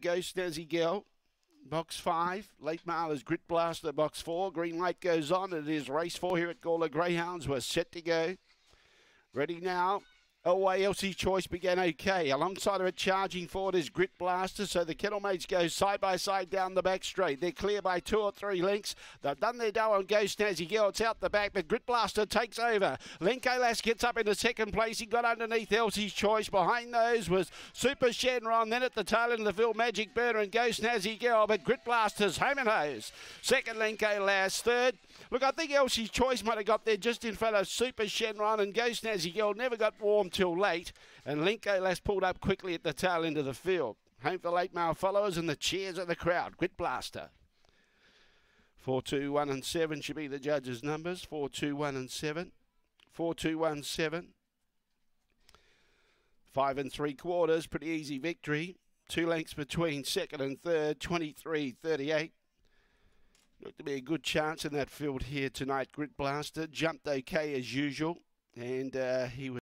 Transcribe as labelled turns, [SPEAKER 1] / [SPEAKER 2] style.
[SPEAKER 1] goes Snazzy Girl. Box five, late Marla's Grit Blaster, box four. Green light goes on. It is race four here at Gawler Greyhounds. We're set to go. Ready now. Away, Elsie's Choice began okay. Alongside of it, charging forward is Grit Blaster. So the Kennel Mates go side by side down the back straight. They're clear by two or three lengths. They've done their dough on Go Snazzy Girl. It's out the back, but Grit Blaster takes over. Lenko Lass gets up into second place. He got underneath Elsie's Choice. Behind those was Super Shenron. Then at the tail end of the field, Magic Burner and Go Snazzy Girl. But Grit Blaster's home and hose. Second, Lenko Lass. Third, look, I think Elsie's Choice might have got there just in front of Super Shenron and Go Snazzy Girl. Never got warm till late, and Lenko Lass pulled up quickly at the tail end of the field. Home for late male followers and the cheers of the crowd. Grit Blaster. 4 2 1 and 7 should be the judges' numbers. 4 2 1 and 7. 4 2 1 7. Five and three quarters. Pretty easy victory. Two lengths between second and third. 23 38. Looked to be a good chance in that field here tonight. Grit Blaster jumped okay as usual, and uh, he was.